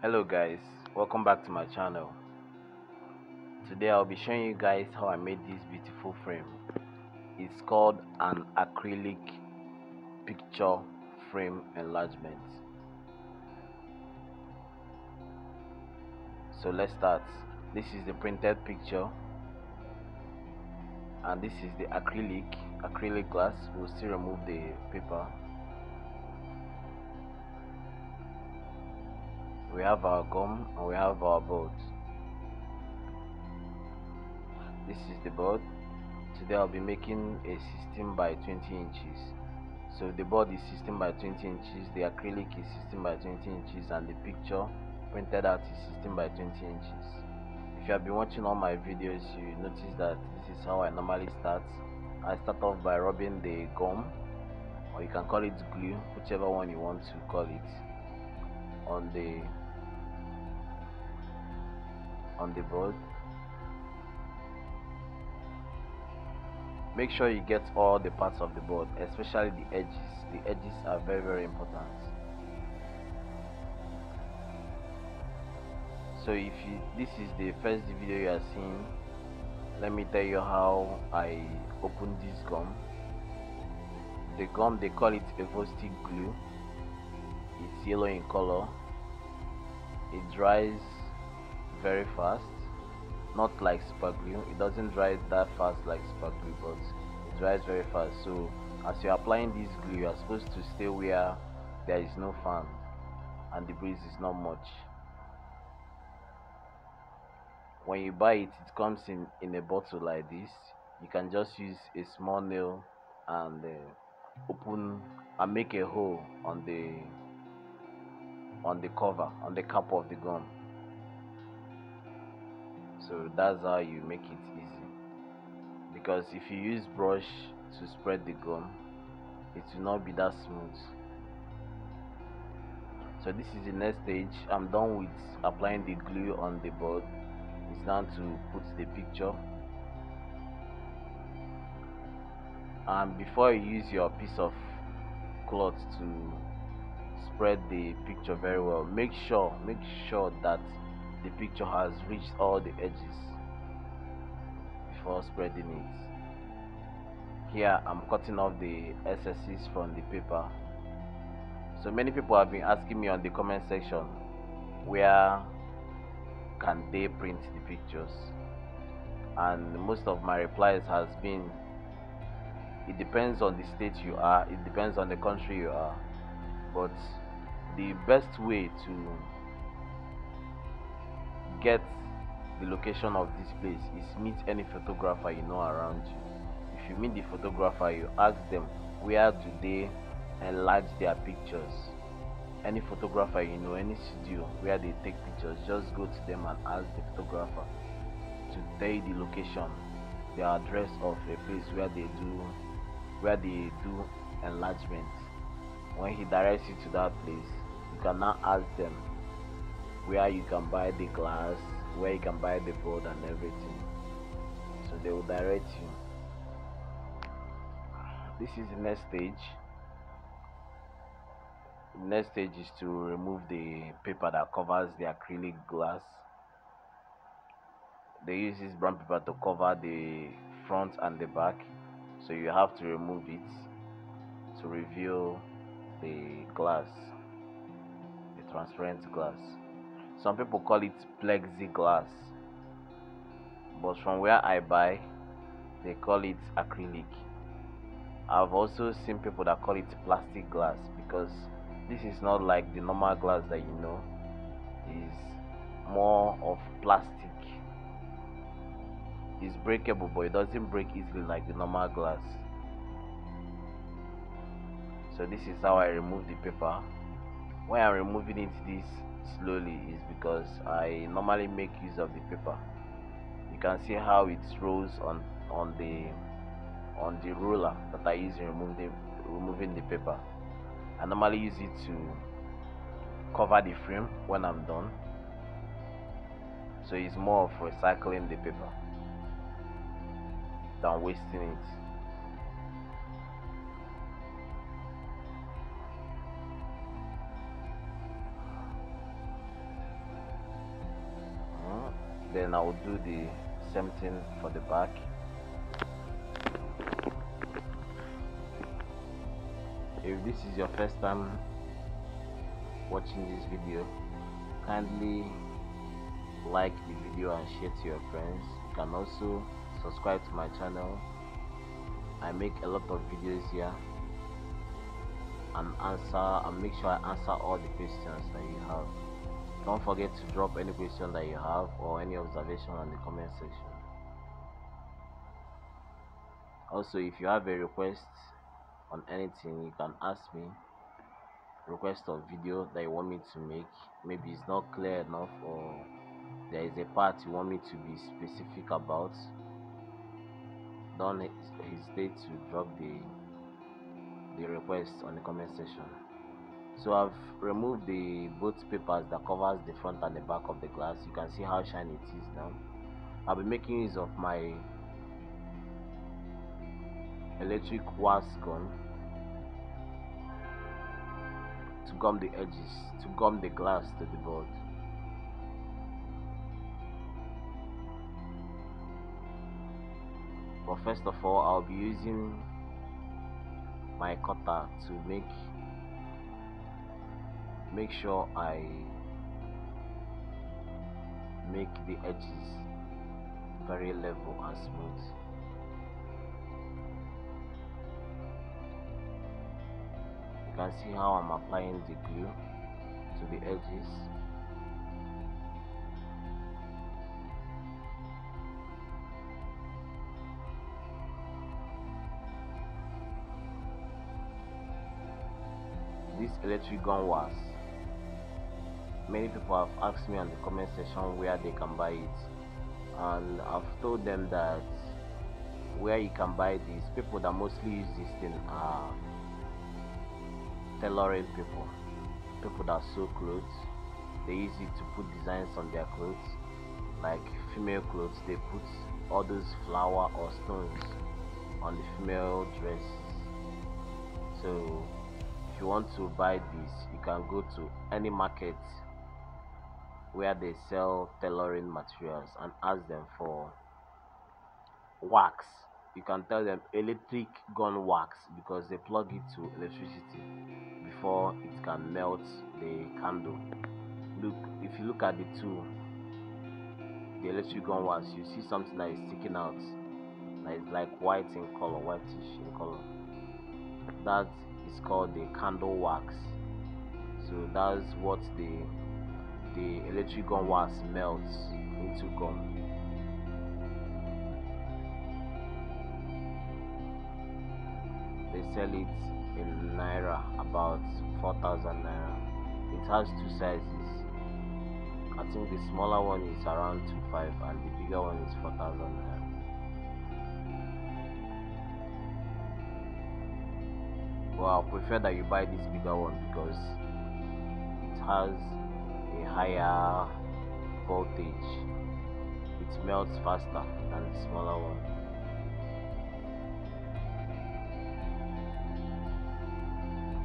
hello guys. Welcome back to my channel. Today i'll be showing you guys how i made this beautiful frame. It's called an acrylic picture frame enlargement. So let's start. This is the printed picture and this is the acrylic acrylic glass. We'll still remove the paper we have our gum and we have our board this is the board today I'll be making a 16 by 20 inches. So the board is 16 by 20 inches the acrylic is 16 by 20 inches and the picture printed out is 16 by 20 inches. If you have been watching all my videos you notice that this is how I normally start. I start off by rubbing the gum or you can call it glue whichever one you want to call it on the on the board. Make sure you get all the parts of the board especially the edges. The edges are very very important. So if you this is the first video you are seeing let me tell you how I open this gum. The gum they call it Evo-Stik glue. It's yellow in color. It dries very fast. Not like super glue it doesn't dry that fast like super glue but it dries very fast. So as you're applying this glue you're supposed to stay where there is no fan and the breeze is not much. When you buy it it comes in in a bottle like this. You can just use a small nail and uh, open and make a hole on the on the cover on the cap of the gum so that's how you make it easy. Because if you use brush to spread the gum it will not be that smooth. So this is the next stage. I'm done with applying the glue on the board. It's time to put the picture. And before you use your piece of cloth to spread the picture very well make sure make sure that the picture has reached all the edges before spreading it. Here i'm cutting off the excesses from the paper. So many people have been asking me on the comment section where can they print the pictures? And most of my replies has been it depends on the state you are it depends on the country you are. But the best way to get the location of this place is meet any photographer you know around you. If you meet the photographer you ask them where do they enlarge their pictures. Any photographer you know any studio where they take pictures just go to them and ask the photographer to tell you the location the address of a place where they do where they do enlargement. When he directs you to that place you can now ask them where you can buy the glass where you can buy the board and everything. So they will direct you. This is the next stage. The next stage is to remove the paper that covers the acrylic glass. They use this brown paper to cover the front and the back. So you have to remove it to reveal the glass the transparent glass some people call it plexiglass but from where i buy they call it acrylic. I've also seen people that call it plastic glass because this is not like the normal glass that you know. Is more of plastic. It's breakable but it doesn't break easily like the normal glass. So this is how i remove the paper. When i'm removing it this slowly is because I normally make use of the paper. You can see how it rolls on on the on the roller that I use in removing removing the paper. I normally use it to cover the frame when I'm done. So it's more of recycling the paper than wasting it then I'll do the same thing for the back. If this is your first time watching this video kindly like the video and share to your friends. You can also subscribe to my channel. I make a lot of videos here and answer and make sure I answer all the questions that you have don't forget to drop any question that you have or any observation on the comment section. Also if you have a request on anything you can ask me. Request of video that you want me to make. Maybe it's not clear enough or there is a part you want me to be specific about. Don't hesitate to drop the the request on the comment section so i've removed the both papers that covers the front and the back of the glass. You can see how shiny it is now. I'll be making use of my electric wax gun to gum the edges to gum the glass to the board. But first of all I'll be using my cutter to make make sure I make the edges very level and smooth. You can see how I'm applying the glue to the edges. This electric gun was many people have asked me on the comment section where they can buy it. And I've told them that where you can buy these people that mostly use this thing are tailoring people. People that sew clothes. They use it to put designs on their clothes. Like female clothes they put all those flower or stones on the female dress. So if you want to buy this you can go to any market where they sell tailoring materials and ask them for wax. You can tell them electric gun wax because they plug it to electricity before it can melt the candle. Look if you look at the two the electric gun wax you see something that is sticking out that is like white in color whitish in color. That is called the candle wax. So that's what the the electric gun wax melts into gum. They sell it in naira about 4000 naira. It has two sizes. I think the smaller one is around 25 and the bigger one is 4000 naira. Well i prefer that you buy this bigger one because it has higher voltage. It melts faster than the smaller one.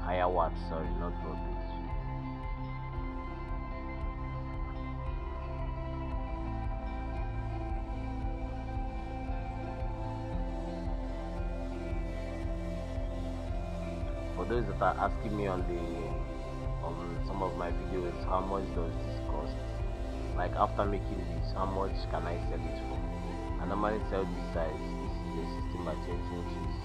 Higher watts sorry not voltage. For those that are asking me on the some of my videos how much does this cost? Like after making this how much can i sell it for i normally sell this size this is a 16 by 20 inches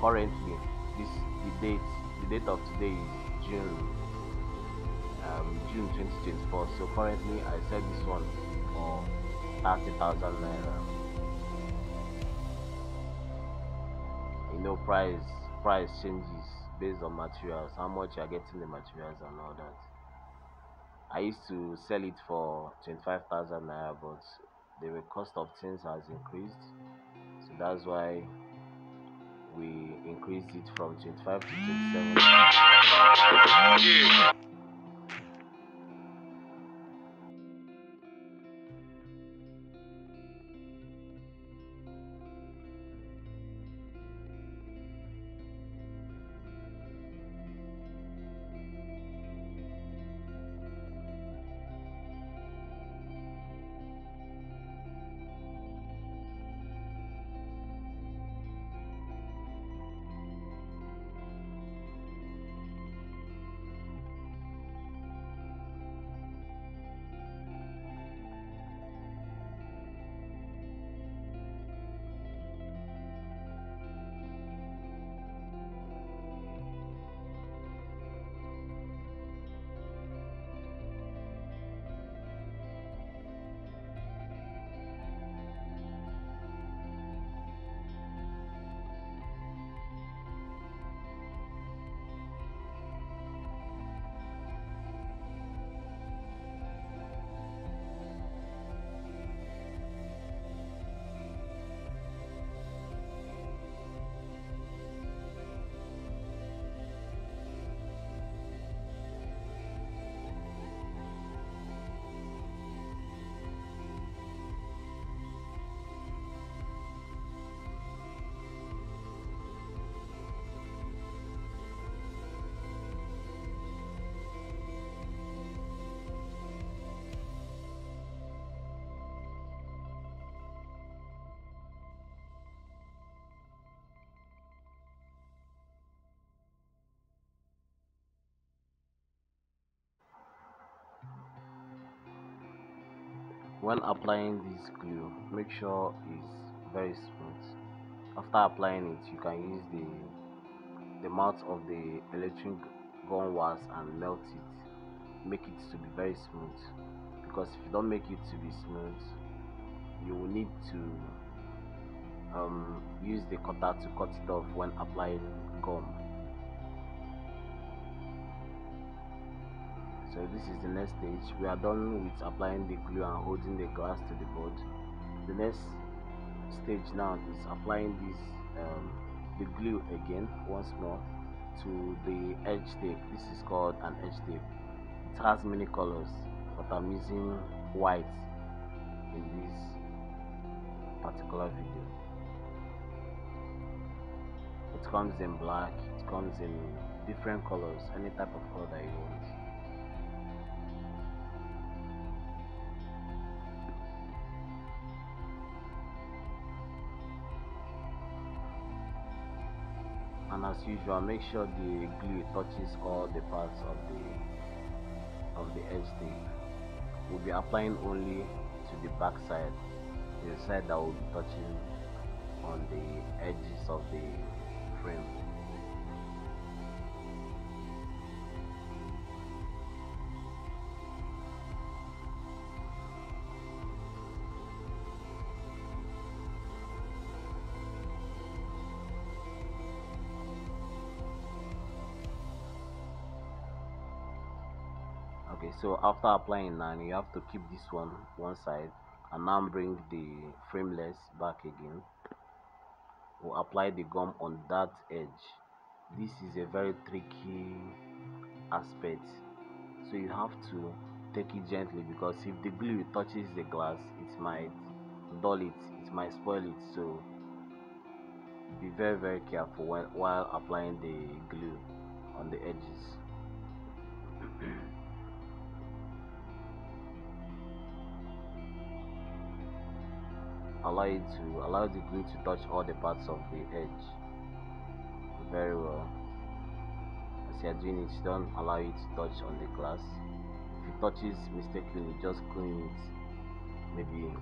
currently this the date the date of today is june um june 2024 so currently i sell this one for 30,000 naira. You know price price changes based on materials how much you are getting the materials and all that. I used to sell it for 25,000 naira but the cost of things has increased. So that's why we increased it from 25 to 27 Yeah. When applying this glue make sure it's very smooth. After applying it you can use the the mouth of the electric gun wax and melt it. Make it to be very smooth. Because if you don't make it to be smooth you will need to um, use the cutter to cut it off when applying gum so this is the next stage. We are done with applying the glue and holding the glass to the board. The next stage now is applying this um, the glue again once more to the edge tape. This is called an edge tape. It has many colors but i'm using white in this particular video. It comes in black. It comes in different colors any type of color that you want and as usual make sure the glue touches all the parts of the of the edge tape we'll be applying only to the back side the side that will be touching on the edges of the frame okay so after applying now you have to keep this one one side and now bring the frameless back again. We'll apply the gum on that edge. This is a very tricky aspect. So you have to take it gently because if the glue touches the glass it might dull it it might spoil it. So be very very careful while applying the glue on the edges allow it to allow the glue to touch all the parts of the edge. Very well. As you are doing it don't allow it to touch on the glass. If it touches mistakenly just clean it maybe with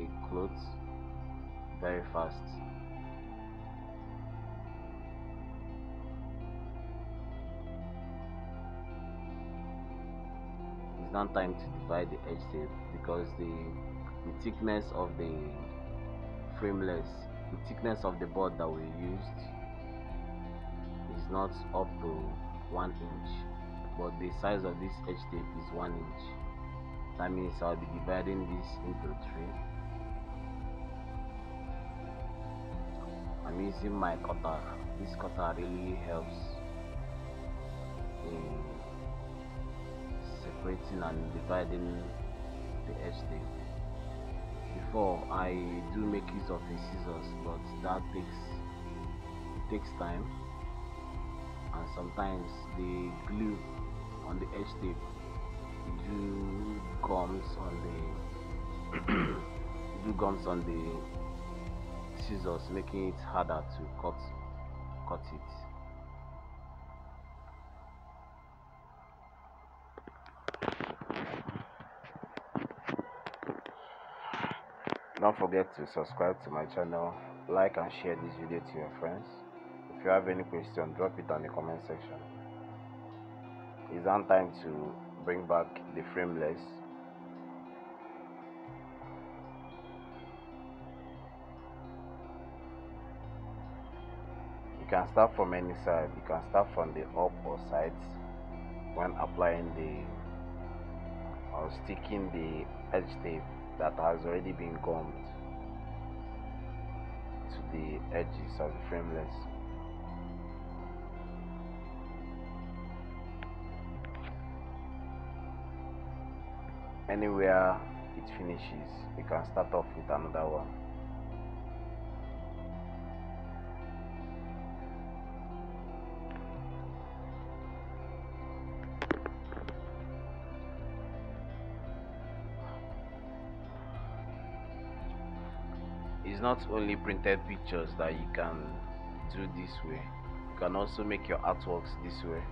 a cloth. Very fast. It's now time to divide the edge tape because the the thickness of the frameless. The thickness of the board that we used is not up to one inch but the size of this edge tape is one inch. That means I'll be dividing this into three. I'm using my cutter. This cutter really helps in separating and dividing the edge tape before I do make use of a scissors but that takes takes time. And sometimes the glue on the edge tape do gums on the do gums on the scissors making it harder to cut cut it don't forget to subscribe to my channel like and share this video to your friends. If you have any question drop it on the comment section. It's on time to bring back the frameless. You can start from any side. You can start from the up or sides when applying the or sticking the edge tape that has already been gummed to the edges of the frameless. Anywhere it finishes you can start off with another one not only printed pictures that you can do this way you can also make your artworks this way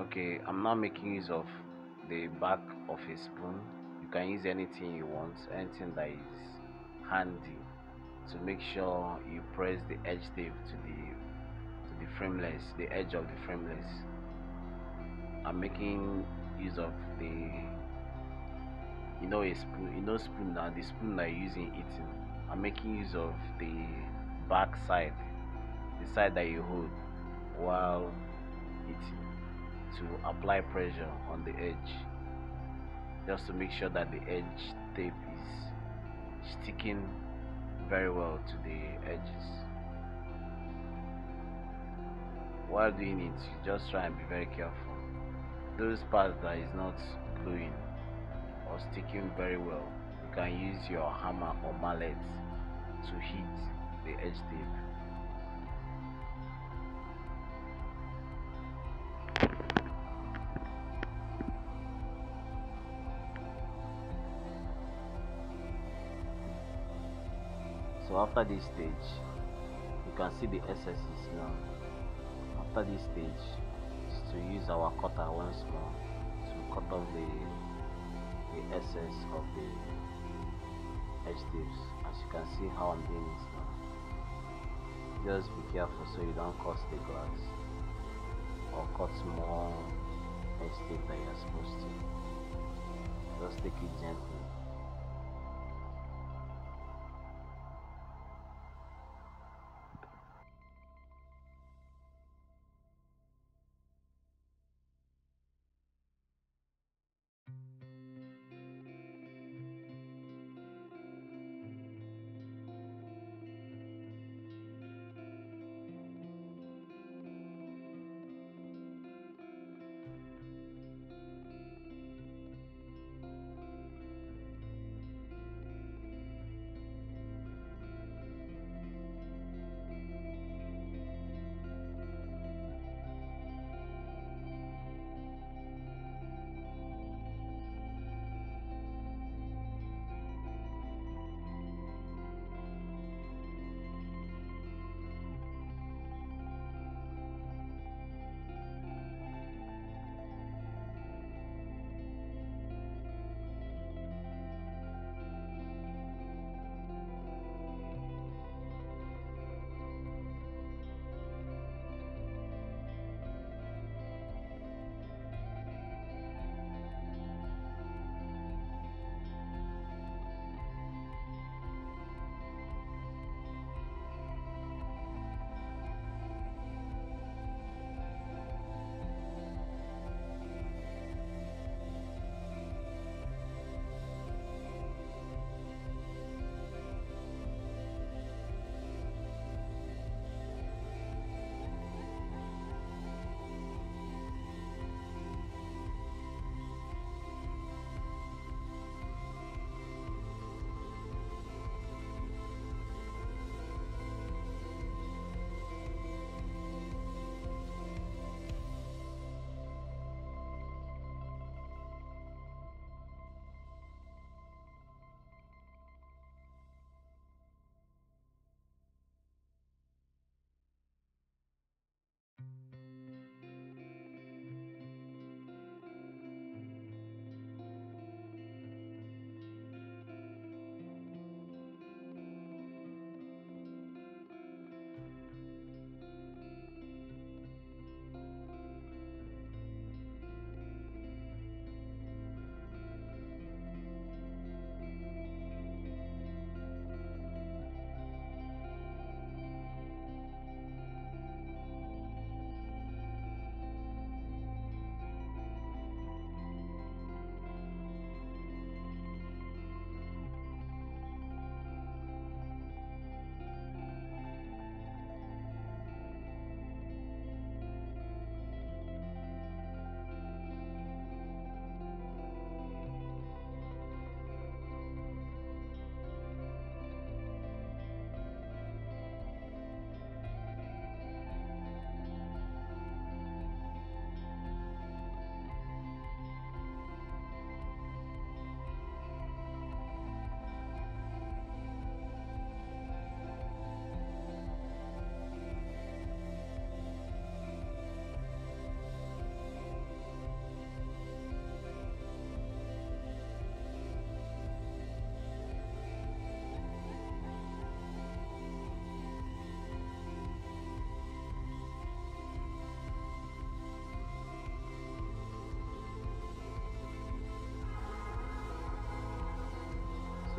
okay i'm now making use of the back of a spoon. You can use anything you want anything that is handy to make sure you press the edge tape to the to the frameless the edge of the frameless. I'm making use of the you know a spoon you know spoon now the spoon that you're using eating. I'm making use of the back side the side that you hold while eating to apply pressure on the edge just to make sure that the edge tape is sticking very well to the edges. While doing it you just try and be very careful. Those parts that is not gluing or sticking very well you can use your hammer or mallet to hit the edge tape so after this stage you can see the excesses now. After this stage is to use our cutter once more to cut off the the excess of the edge tips as you can see how I'm doing it now. Just be careful so you don't cut the glass or cut more edge than you're supposed to. Just take it gently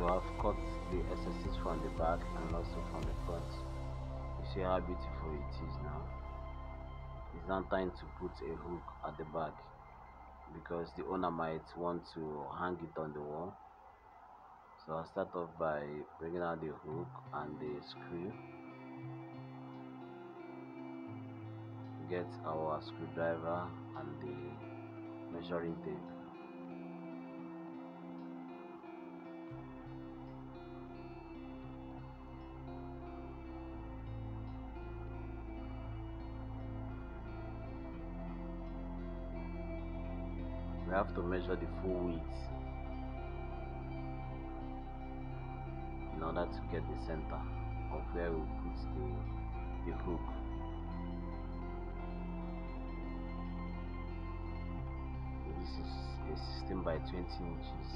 so I've cut the excesses from the back and also from the front. You see how beautiful it is now? It's now time to put a hook at the back because the owner might want to hang it on the wall. So I'll start off by bringing out the hook and the screw. Get our screwdriver and the measuring tape have to measure the full width in order to get the center of where we put the, the hook. This is a 16 by 20 inches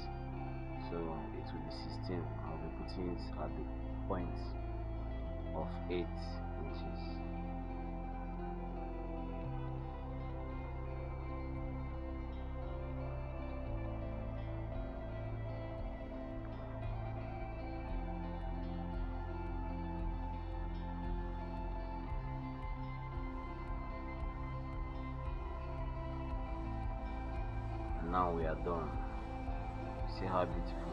so it will be 16 I'll be putting it at the point of 8 inches now we are done see how beautiful